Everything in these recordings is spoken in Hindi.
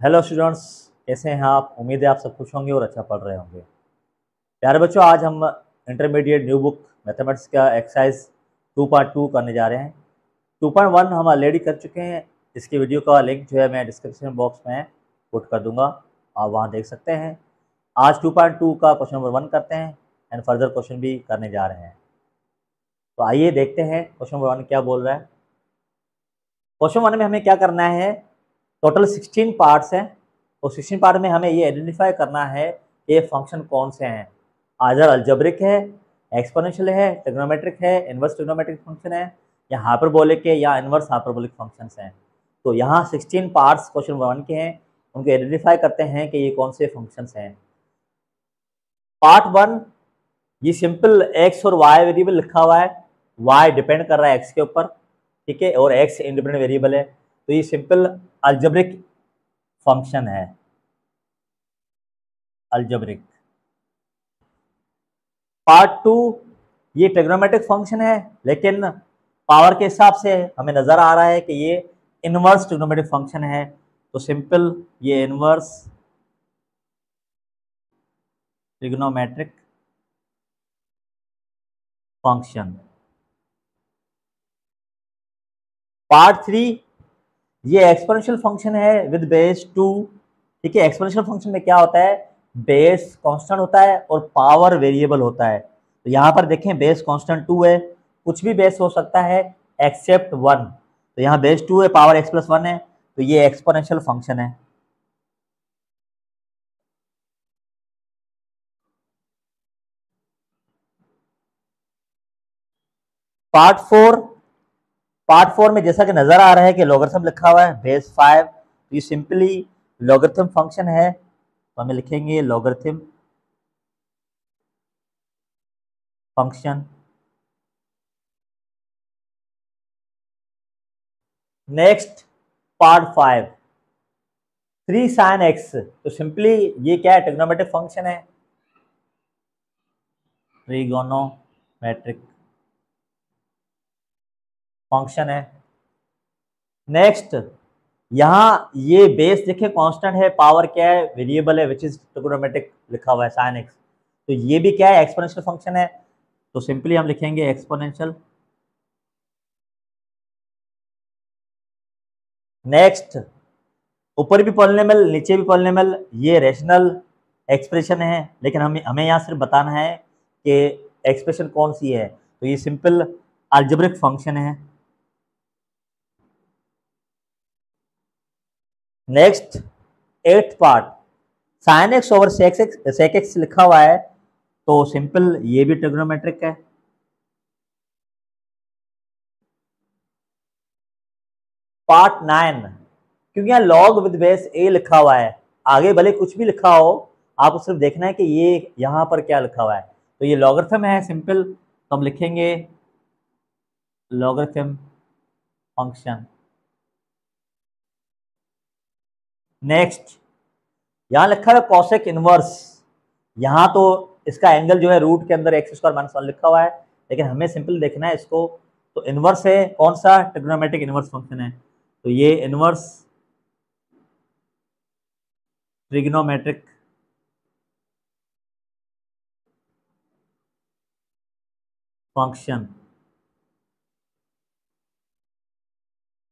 हेलो स्टूडेंट्स कैसे हैं आप? उम्मीद है आप सब खुश होंगे और अच्छा पढ़ रहे होंगे। प्यारे बच्चों, आज हम इंटरमीडिएट न्यू बुक मैथमेटिक्स का एक्सरसाइज 2.2 करने जा रहे हैं। 2.1 हम ऑलरेडी कर चुके हैं। इसकी वीडियो का लिंक जो है मैं डिस्क्रिप्शन बॉक्स में पुट कर दूँगा। आप वहाँ देख सकते हैं। आज 2.2 का क्वेश्चन नंबर वन करते हैं एंड फर्दर क्वेश्चन भी करने जा रहे हैं। तो आइए देखते हैं क्वेश्चन नंबर वन क्या बोल रहा है। क्वेश्चन वन में हमें क्या करना है? टोटल 16 पार्ट्स हैं। और 16 पार्ट में हमें ये आइडेंटिफाई करना है कि ये फ़ंक्शन कौन से हैं। आजर अल्जब्रिक है एक्सपोनेंशियल है टेग्नोमेट्रिक है इन्वर्स टेग्नोमेट्रिक फ़ंक्शन है, या हाइपरबोलिक है, या इन्वर्स हाइपरबोलिक फ़ंक्शंस हैं। तो यहाँ 16 पार्ट्स क्वेश्चन वन के हैं, उनको आइडेंटिफाई करते हैं कि ये कौन से फ़ंक्शंस हैं। पार्ट वन ये सिंपल एक्स और वाई वेरिएबल लिखा हुआ है। वाई डिपेंड कर रहा है एक्स के ऊपर, ठीक है, और एक्स इंडिपेंडेंट वेरिएबल है। तो ये सिंपल अल्जब्रिक फ़ंक्शन है। अल्जब्रिक। पार्ट टू, ये टेग्नोमेट्रिक फ़ंक्शन है, लेकिन पावर के हिसाब से हमें नज़र आ रहा है कि ये इनवर्स टेग्नोमेट्रिक फ़ंक्शन है। तो सिंपल ये inverse trigonometric function. Part three ये एक्सपोनेंशियल फ़ंक्शन है विद बेस टू ठीक है एक्सपोनेंशियल फ़ंक्शन में क्या होता है? बेस कांस्टेंट होता है और पावर वेरिएबल होता है। तो यहाँ पर देखें बेस कांस्टेंट टू है। कुछ भी बेस हो सकता है एक्सेप्ट वन तो यहाँ बेस टू है पावर एक्स प्लस वन है। तो ये एक्सपोनेंशियल फ़ंक्शन है। पार्ट फोर पार्ट फोर में जैसा कि नज़र आ रहा है कि लॉगरिथम लिखा हुआ है बेस फाइव तो ये सिंपली लॉगरिथम फ़ंक्शन है। तो हमें लिखेंगे logarithm function next part five three sine X तो सिंपली ये क्या है टेक्नोमेट्रिक फ़ंक्शन है। ट्रीगोनोमेट्रिक फ़ंक्शन है। नेक्स्ट यहाँ ये बेस देखिए कांस्टेंट है पावर क्या है? वेरिएबल है विच इज़ ट्रिगोनोमेट्रिक लिखा हुआ है साइन एक्स तो ये भी क्या है? एक्सपोनेंशियल फ़ंक्शन है। तो सिंपली हम लिखेंगे एक्सपोनेंशियल नेक्स्ट ऊपर भी पॉलिनोमियल नीचे भी पॉलिनोमियल ये रेशनल एक्सप्रेशन है। लेकिन हमें हमें यहाँ सिर्फ़ बताना है कि एक्सप्रेशन कौन सी है। तो ये सिंपल अल्जेब्रिक फ़ंक्शन है। Next eighth part sine X over sec X लिखा हुआ है तो सिंपल ये भी ट्रिग्नोमेट्रिक है। पार्ट नाइन क्योंकि यहाँ लॉग विद बेस ए लिखा हुआ है, आगे भले कुछ भी लिखा हो आपको सिर्फ़ देखना है कि ये यहाँ पर क्या लिखा हुआ है। तो ये लॉगरिथम है सिंपल तो हम लिखेंगे लॉगरिथम फ़ंक्शन नेक्स्ट यहाँ लिखा है कॉसेक इनवर्स यहाँ तो इसका एंगल जो है रूट के अंदर एक्स स्क्वायर माइनस वन लिखा हुआ है, लेकिन हमें सिंपल देखना है इसको। तो इनवर्स है, कौन सा? ट्रिग्नोमेट्रिक इनवर्स फ़ंक्शन है। तो ये इनवर्स ट्रिग्नोमेट्रिक फ़ंक्शन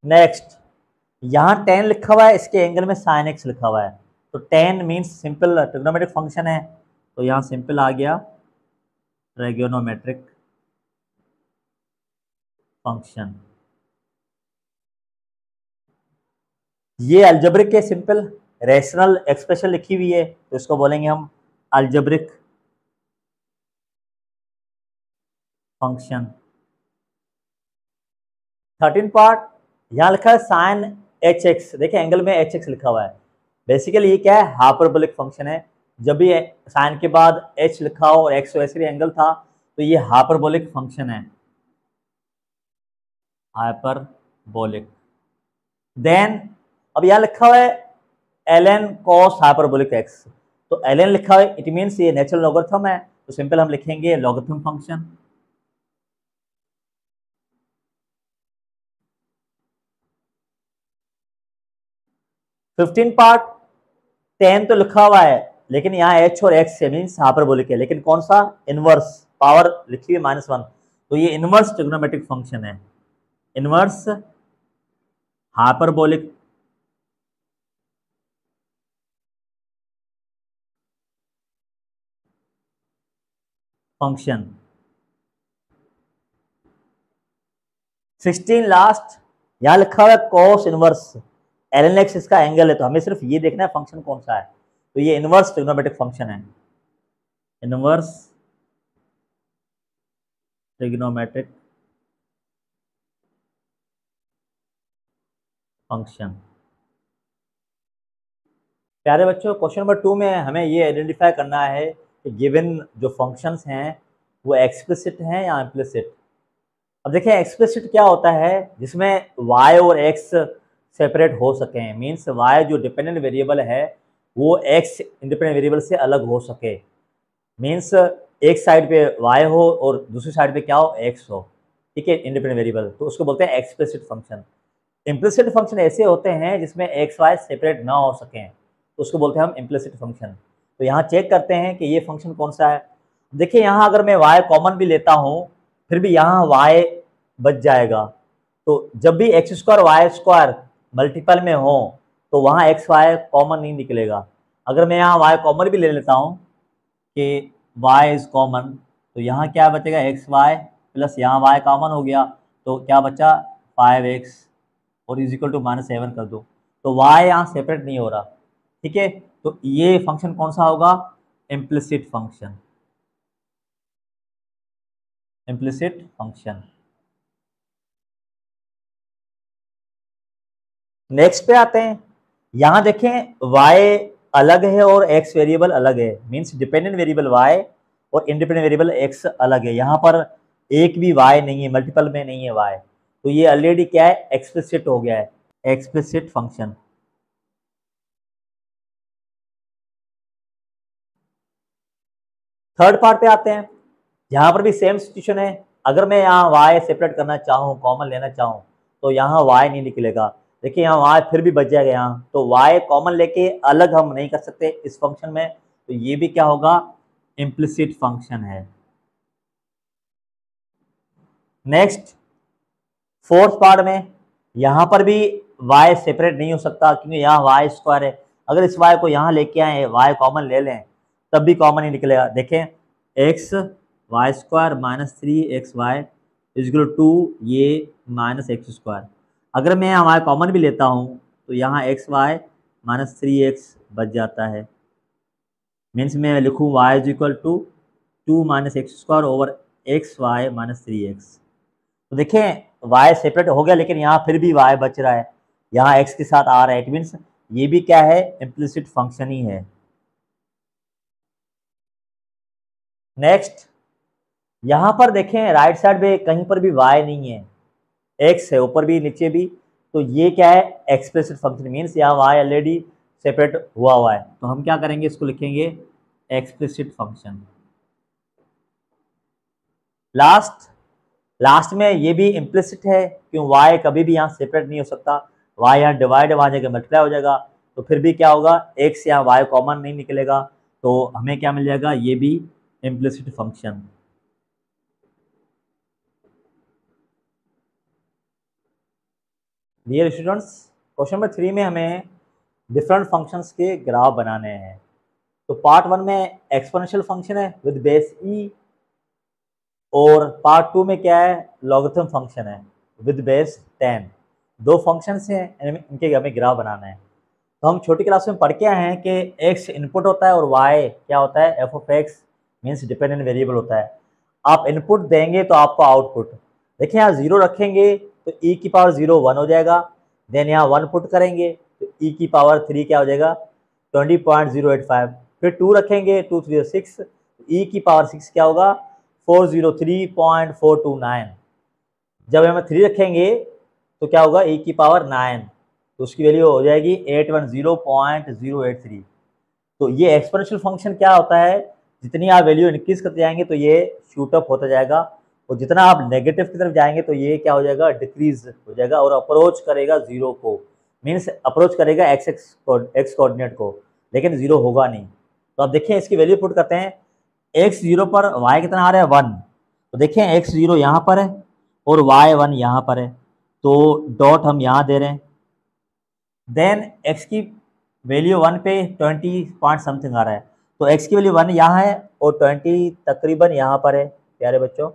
नेक्स्ट यहाँ टेन लिखा हुआ है, इसके एंगल में साइन एक्स लिखा हुआ है। तो tan means simple trigonometric function है। तो यहाँ सिंपल आ गया ट्रेगोनोमेट्रिक फ़ंक्शन ये अल्जब्रिक है सिंपल रेशनल एक्सप्रेशन लिखी हुई है तो इसको बोलेंगे हम अल्जब्रिक फ़ंक्शन थर्टीन पार्ट यहाँ लिखा है साइन एच एक्स देखिए एंगल में एच एक्स लिखा हुआ है। बेसिकली ये क्या है? हाइपरबोलिक फ़ंक्शन है। जब भी साइन के बाद एच लिखा हो और एक्स वैसे एंगल था तो ये हाइपरबोलिक फ़ंक्शन है। हाइपरबोलिक देन अब यहाँ लिखा हुआ है L N cos hyperbolic X तो एल एन लिखा हुआ है इट मीन्स ये नेचुरल लॉगरिथम है। तो सिंपल हम लिखेंगे logarithm function fifteen part ten तो लिखा हुआ है, लेकिन यहाँ एच और एक्स से मीन्स हाइपरबोलिक है। लेकिन कौन सा? इनवर्स पावर लिखी हुई माइनस वन तो ये इनवर्स ट्रिग्नोमेट्रिक फ़ंक्शन है। इनवर्स हाइपरबोलिक फ़ंक्शन 16 लास्ट यहाँ लिखा हुआ है कॉस इनवर्स एल एक्स इसका एंगल है तो हमें सिर्फ़ ये देखना है फ़ंक्शन कौन सा है। तो ये इनवर्स ट्रिग्नोमेट्रिक फ़ंक्शन है। इनवर्स ट्रिग्नोमेट्रिक फ़ंक्शन प्यारे बच्चों क्वेश्चन नंबर टू में हमें ये आइडेंटिफाई करना है कि गिवन जो फ़ंक्शंस हैं, वो एक्सप्लिसिट हैं या इम्प्लिसिट अब देखिए एक्सप्लिसिट क्या होता है, जिसमें y और x सेपरेट हो सके। मीन्स वाई जो डिपेंडेंट वेरिएबल है, वो एक्स इंडिपेंडेंट वेरिएबल से अलग हो सके। मीन्स एक साइड पे वाई हो और दूसरी साइड पे क्या हो? एक्स हो। ठीक है? इंडिपेंडेंट वेरिएबल तो उसको बोलते हैं एक्सप्लिसिट फ़ंक्शन इम्प्लिसिट फ़ंक्शन ऐसे होते हैं जिसमें एक्स वाई सेपरेट ना हो सकें। तो उसको बोलते हैं हम इम्प्लिसिट फ़ंक्शन तो यहाँ चेक करते हैं कि ये फ़ंक्शन कौन सा है। देखिए, यहाँ अगर मैं वाई कॉमन भी लेता हूँ, फिर भी यहाँ वाई बच जाएगा। तो जब भी X square Y square multiple में हो तो वहाँ एक्स वाई कॉमन नहीं निकलेगा। अगर मैं यहाँ वाई कॉमन भी ले लेता हूँ कि वाई इज़ कॉमन तो यहाँ क्या बचेगा? एक्स वाई प्लस यहाँ वाई कॉमन हो गया तो क्या बचा? फाइव एक्स और is equal to minus seven कर दो। तो वाई यहाँ सेपरेट नहीं हो रहा, ठीक है? तो ये फ़ंक्शन कौन सा होगा? Implicit function implicit function next पे आते हैं। यहाँ देखें, y अलग है और x वेरिएबल अलग है। मींस डिपेंडेंट वेरिएबल y और इंडिपेंडेंट वेरिएबल x अलग है। यहाँ पर एक भी y नहीं है मल्टीपल में नहीं है y तो ये ऑलरेडी क्या है? एक्सप्लिसिट हो गया है। एक्सप्लिसिट फ़ंक्शन थर्ड पार्ट पे आते हैं। यहाँ पर भी सेम सिचुएशन है। अगर मैं यहाँ y सेपरेट करना चाहूँ कॉमन लेना चाहूँ तो यहाँ y नहीं निकलेगा। देखिए यहाँ वाई फिर भी बच जाएगा यहाँ। तो वाई कॉमन लेके अलग हम नहीं कर सकते इस फ़ंक्शन में। तो ये भी क्या होगा? इम्प्लिसिट फ़ंक्शन है। नेक्स्ट फोर्थ पार्ट में यहाँ पर भी y सेपरेट नहीं हो सकता क्योंकि यहाँ y स्क्वायर है। अगर इस y को यहाँ लेके आए, y कॉमन ले लें, तब भी कॉमन ही निकलेगा। देखें, x Y square minus three X Y is equal two ये माइनस एक्स स्क्वायर अगर मैं हमारे कॉमन भी लेता हूँ तो यहाँ X Y minus three X बच जाता है। मीन्स मैं लिखूँ Y is equal to two minus X square over X Y minus three X तो देखें वाई सेपरेट हो गया, लेकिन यहाँ फिर भी वाई बच रहा है। यहाँ एक्स के साथ आ रहा है इट मीन्स ये भी क्या है इम्प्लिसिट फ़ंक्शन ही है। नेक्स्ट यहाँ पर देखें राइट साइड पे कहीं पर भी वाई नहीं है। एक्स है, ऊपर भी, नीचे भी तो ये क्या है? एक्सप्रेसिव फ़ंक्शन मीन्स यहाँ वाई ऑलरेडी सेपरेट हुआ हुआ है। तो हम क्या करेंगे? इसको लिखेंगे एक्सप्लिसिट फ़ंक्शन लास्ट लास्ट में ये भी इम्प्लिसिट है, क्यों? वाई कभी भी यहाँ सेपरेट नहीं हो सकता। वाई यहाँ डिवाइड आ जगह मल्टीप्लाई हो जाएगा। तो फिर भी क्या होगा? एक्स यहाँ वाई कॉमन नहीं निकलेगा। तो हमें क्या मिल जाएगा? ये भी implicit function dear students question number three में हमें डिफरेंट फ़ंक्शंस के ग्राफ बनाने हैं। तो पार्ट वन में एक्सपोनेंशियल फ़ंक्शन है विद बेस ई और पार्ट टू में क्या है? लॉगरिथम फ़ंक्शन है विद बेस टेन दो फ़ंक्शंस हैं इनके हमें ग्राफ बनाना है। तो हम छोटी क्लास में पढ़ के आए हैं कि एक्स इनपुट होता है और वाई क्या होता है? F of X means dependent variable होता है। आप इनपुट देंगे तो आपको आउटपुट देखिए यहाँ ज़ीरो रखेंगे तो ई e की पावर ज़ीरो वन हो जाएगा। देन यहाँ वन पुट करेंगे तो ई e की पावर थ्री क्या हो जाएगा? Twenty point zero eight five फिर टू रखेंगे टू थ्री सिक्स ई की पावर सिक्स क्या होगा? Four zero three point four two nine जब हम थ्री रखेंगे तो क्या होगा? ई e की पावर नाइन तो उसकी वैल्यू हो जाएगी eight one zero point zero eight three तो ये एक्सपोनेंशियल फ़ंक्शन क्या होता है? जितनी आप वैल्यू इंक्रीज करते जाएँगे तो ये शूटअप होता जाएगा। और जितना आप नेगेटिव की तरफ़ जाएँगे तो ये क्या हो जाएगा? डिक्रीज हो जाएगा और अप्रोच करेगा ज़ीरो को। मीन्स अप्रोच करेगा एक्स एक्स एक्स कोऑर्डिनेट को, लेकिन ज़ीरो होगा नहीं। तो आप देखिए, इसकी वैल्यू पुट करते हैं। एक्स ज़ीरो पर वाई कितना आ रहा है? वन तो देखें एक्स ज़ीरो यहाँ पर है और वाई वन यहाँ पर है। तो डॉट हम यहाँ दे रहे हैं। देन एक्स की वैल्यू वन पे ट्वेंटी पॉइंट समथिंग आ रहा है। तो एक्स की वैल्यू वन यहाँ है और ट्वेंटी तकरीबन यहाँ पर है, प्यारे बच्चों।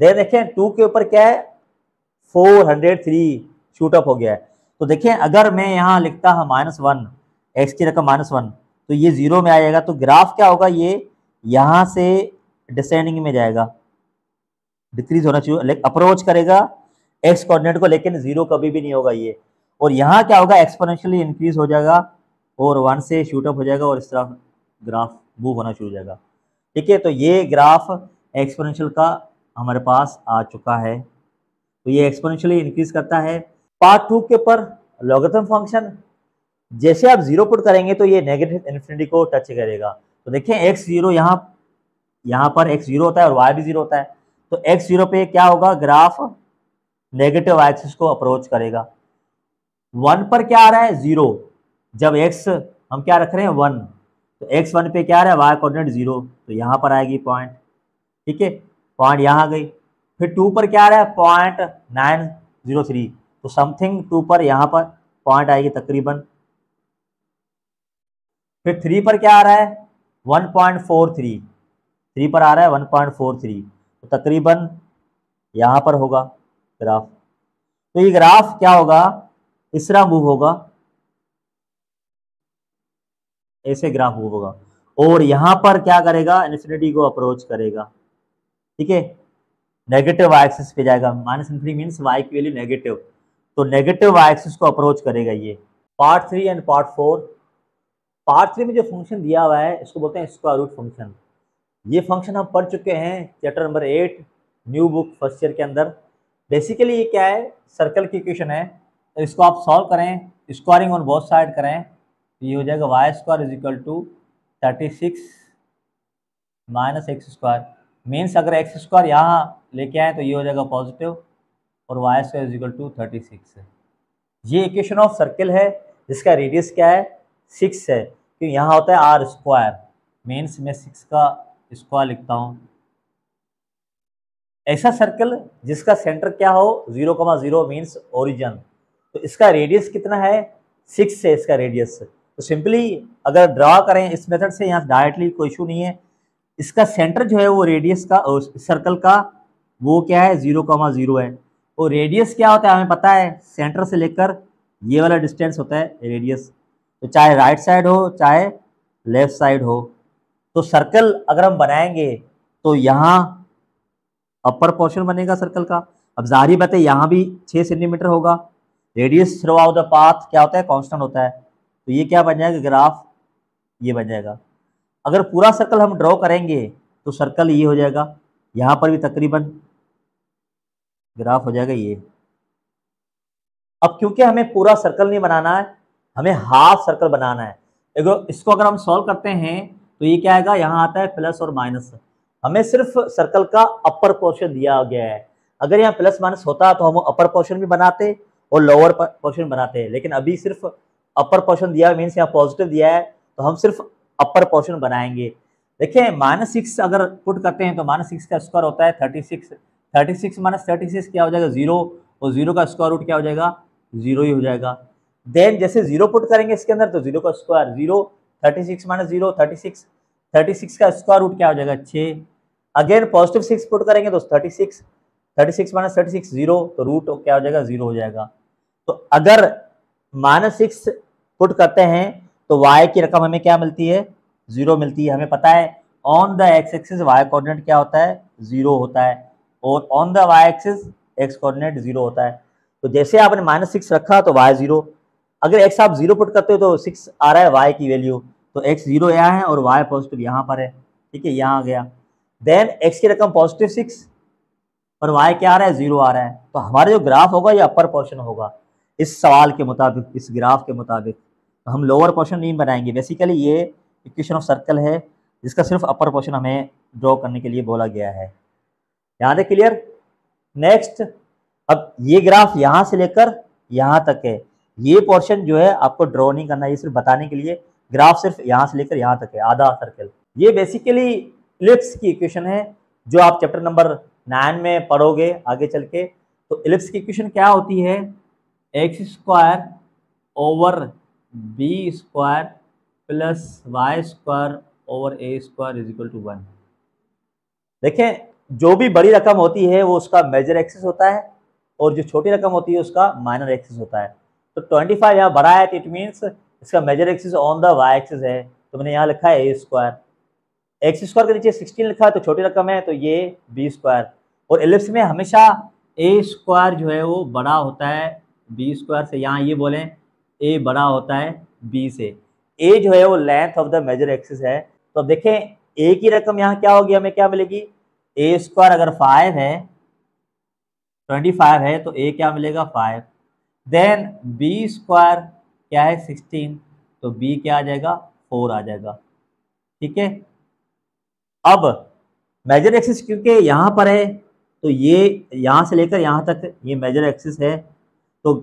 देन देखें टू के ऊपर क्या है? Four hundred three shoot up हो गया है। तो देखें, अगर मैं यहाँ लिखता हूँ माइनस वन एक्स की रकम माइनस वन तो ये ज़ीरो में आएगा तो ग्राफ क्या होगा? ये यहाँ से डिसेंडिंग में जाएगा। डिक्रीज होना चाहिए। अप्रोच करेगा। एक्स कोऑर्डिनेट को लेकिन ज़ीरो कभी भी नहीं होगा ये। और यहाँ क्या होगा? एक्सपोनेंशियली इंक्रीज हो जाएगा और वन से शूटअप हो जाएगा और इस तरह ग्राफ मूव होना शुरू हो जाएगा। ठीक है तो ये ग्राफ एक्सपोनेंशियल का हमारे पास आ चुका है। तो ये एक्सपोनेंशियली इंक्रीज करता है। पार्ट टू के ऊपर लॉगरिथम फ़ंक्शन जैसे आप ज़ीरो पुट करेंगे तो ये नेगेटिव इन्फिनिटी को टच करेगा। तो देखिए एक्स ज़ीरो यहाँ यहाँ पर एक्स ज़ीरो होता है और वाई भी ज़ीरो होता है। तो एक्स ज़ीरो पे क्या होगा? ग्राफ नेगेटिव एक्सिस को अप्रोच करेगा। वन पर क्या आ रहा है? ज़ीरो जब एक्स हम क्या रख रहे हैं? वन तो एक्स वन पे क्या आ रहा है? वाई कोऑर्डिनेट ज़ीरो तो यहाँ पर आएगी पॉइंट ठीक है? पॉइंट यहाँ गई। फिर टू पर क्या आ रहा है? Point nine zero three. तो समथिंग टू पर यहाँ पर पॉइंट आएगी तकरीबन। फिर थ्री पर क्या आ रहा है? One point four three. Three पर आ रहा है वन पॉइंट फोर थ्री। तो तकरीबन यहाँ पर होगा ग्राफ। तो ये ग्राफ क्या होगा? इस तरह मूव होगा। ऐसे ग्राफ मूव होगा। और यहाँ पर क्या करेगा? इन्फिनिटी को अप्रोच करेगा। ठीक है? नेगेटिव वाई एक्सिस पे जाएगा। माइनस इन्फिनिटी मीन्स वाई की वैल्यू नेगेटिव तो नेगेटिव वाई एक्सिस को अप्रोच करेगा ये। Part three and part four part three में जो फ़ंक्शन दिया हुआ है, इसको बोलते हैं स्क्वायर रूट फ़ंक्शन ये फ़ंक्शन हम पढ़ चुके हैं chapter number eight new book first year के अंदर. बेसिकली ये क्या है? सर्कल की इक्वेशन है। तो इसको आप सॉल्व करें स्क्वायरिंग ऑन बोथ साइड करें तो ये हो जाएगा Y square is equal to thirty six minus X square means अगर एक्स स्क्वायर यहाँ लेके आए तो ये हो जाएगा पॉजिटिव और Y square is equal to thirty six ये इक्वेशन ऑफ़ सर्कल है, जिसका रेडियस क्या है? सिक्स है। क्योंकि यहाँ होता है आर स्क्वायर मीन्स मैं सिक्स का स्क्वायर लिखता हूँ। ऐसा सर्कल जिसका सेंटर क्या हो? ज़ीरो कमा ज़ीरो मीन्स ओरिजन तो इसका रेडियस कितना है? सिक्स है इसका रेडियस तो सिंपली अगर ड्रा करें इस मेथड से, यहाँ डायरेक्टली कोई इशू नहीं है। इसका सेंटर जो है वो रेडियस का सर्कल का, वो क्या है? ज़ीरो कमा ज़ीरो है। और रेडियस क्या होता है? हमें पता है सेंटर से लेकर ये वाला डिस्टेंस होता है रेडियस तो चाहे राइट साइड हो, चाहे लेफ़्ट साइड हो। तो सर्कल अगर हम बनाएँगे तो यहाँ अपर पोर्शन बनेगा सर्कल का। अब ज़ाहिर बात है, यहाँ भी छः सेंटीमीटर होगा। Radius throughout the path क्या होता है? कांस्टेंट होता है। तो ये क्या बन जाएगा? ग्राफ ये बन जाएगा। अगर पूरा सर्कल हम ड्रॉ करेंगे तो सर्कल ये हो जाएगा। यहाँ पर भी तकरीबन ग्राफ हो जाएगा ये। अब क्योंकि हमें पूरा सर्कल नहीं बनाना है, हमें हाफ़ सर्कल बनाना है। देखो, इसको अगर हम सॉल्व करते हैं तो ये क्या आएगा? यहाँ आता है प्लस और माइनस हमें सिर्फ़ सर्कल का अपर पोर्शन दिया गया है। अगर यहाँ प्लस माइनस होता तो हम अपर पोर्शन भी बनाते और लोअर पोर्शन बनाते। लेकिन अभी सिर्फ़ अपर पोर्शन दिया मीन्स यहाँ पॉजिटिव दिया है तो हम सिर्फ़ अपर पोर्शन बनाएँगे। देखिए माइनस सिक्स अगर पुट करते हैं तो माइनस सिक्स का स्क्वायर होता है thirty six thirty six minus thirty six क्या हो जाएगा? ज़ीरो और ज़ीरो का स्क्वायर रूट क्या हो जाएगा? ज़ीरो ही हो जाएगा। देन जैसे ज़ीरो पुट करेंगे इसके अंदर तो ज़ीरो का square zero thirty six minus zero thirty six thirty six का स्क्वायर रूट क्या हो जाएगा? छः अगेन पॉजिटिव सिक्स पुट करेंगे तो thirty six thirty six minus thirty six zero तो रूट क्या हो जाएगा? ज़ीरो हो जाएगा। तो अगर माइनस सिक्स पुट करते हैं तो वाई की रकम हमें क्या मिलती है? ज़ीरो मिलती है। हमें पता है on the X axis Y coordinate क्या होता है? ज़ीरो होता है और on the Y axis X coordinate zero होता है। तो जैसे आपने माइनस सिक्स रखा तो वाई ज़ीरो अगर एक्स आप ज़ीरो पुट करते हो तो सिक्स आ रहा है वाई की वैल्यू तो एक्स ज़ीरो यहाँ है और वाई पॉजिटिव यहाँ पर है। ठीक है, यहाँ आ गया। देन एक्स की रकम पॉजिटिव सिक्स और वाई क्या आ रहा है? ज़ीरो आ रहा है। तो हमारा जो ग्राफ होगा, ये अपर पोर्शन होगा। इस सवाल के मुताबिक, इस ग्राफ के मुताबिक। तो हम लोअर पोर्शन नहीं बनाएँगे। बेसिकली ये इक्वेशन ऑफ़ सर्कल है, जिसका सिर्फ़ अपर पोर्शन हमें ड्रॉ करने के लिए बोला गया है। यहाँ तक क्लियर नेक्स्ट अब ये ग्राफ यहाँ से लेकर यहाँ तक है। ये पोर्शन जो है आपको ड्रॉ नहीं करना है सिर्फ़ बताने के लिए ग्राफ सिर्फ़ यहाँ से लेकर यहाँ तक है, आधा सर्कल ये बेसिकली इलिप्स की इक्वेशन है, जो आप चैप्टर नंबर नाइन में पढ़ोगे आगे चल के। तो इलिप्स की इक्वेशन क्या होती है? X square over B square plus Y square over A square is equal to one देखें, जो भी बड़ी रकम होती है, वो उसका मेजर एक्सेस होता है, और जो छोटी रकम होती है, उसका माइनर एक्सेस होता है। तो 25 फाइव यहाँ बड़ा है तो इट मीन्स इसका major axis on the Y axis है। तो मैंने यहाँ लिखा है ए स्क्वायर एक्स स्क्वायर के नीचे 16 लिखा है तो छोटी रकम है तो ये बी स्क्वायर और एलिप्स में हमेशा ए स्क्वायर जो है, वो बड़ा होता है बी स्क्वायर से। यहाँ ये बोलें ए बड़ा होता है बी से। ए जो है वो length of the major axis है। तो अब देखें ए की रकम यहाँ क्या होगी? हमें क्या मिलेगी? ए स्क्वायर अगर फाइव है ट्वेंटी फाइव है तो ए क्या मिलेगा? फाइव देन बी स्क्वायर क्या है? सिक्सटीन तो बी क्या आ जाएगा? फोर आ जाएगा। ठीक है? अब मेजर एक्सिस क्योंकि यहाँ पर है तो ये यहाँ से लेकर यहाँ तक ये मेजर एक्सिस है तो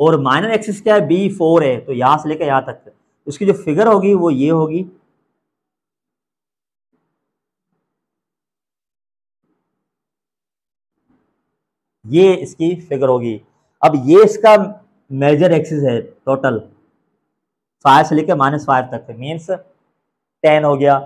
और माइनर एक्सिस क्या है? बी फोर है तो यहाँ से लेकर यहाँ तक। उसकी जो फिगर होगी, वो ये होगी। ये इसकी फिगर होगी। अब ये इसका मेजर एक्सिस है टोटल फाइव से लेकर माइनस फाइव तक मीन्स टेन हो गया।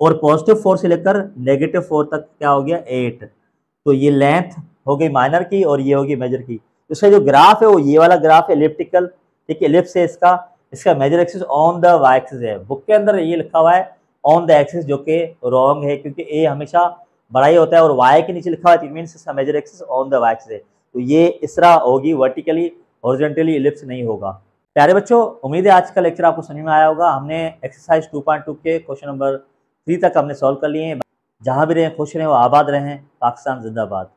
और पॉजिटिव फोर से लेकर नेगेटिव फोर तक क्या हो गया? एट तो ये लेंथ हो गई माइनर की और ये होगी मेजर की। इसका जो ग्राफ है, वो ये वाला ग्राफ है इलिप्टिकल ठीक है इलिप्स है इसका। इसका major axis on the Y axis है। बुक के अंदर ये लिखा हुआ है ऑन द एक्सिस जो कि रॉन्ग है, क्योंकि ए हमेशा बड़ा ही होता है और वाई के नीचे लिखा हुआ है मीन इसका major axis on the Y axis है। तो ये इस तरह होगी वर्टिकली हॉरिजेंटली इलिप्स नहीं होगा। प्यारे बच्चों, उम्मीद है आज का लेक्चर आपको समझ में आया होगा। हमने एक्सरसाइज 2.2 के क्वेश्चन नंबर थ्री तक हमने सॉल्व कर लिए हैं। जहाँ भी रहें, खुश रहें, वो आबाद रहें, पाकिस्तान जिंदाबाद।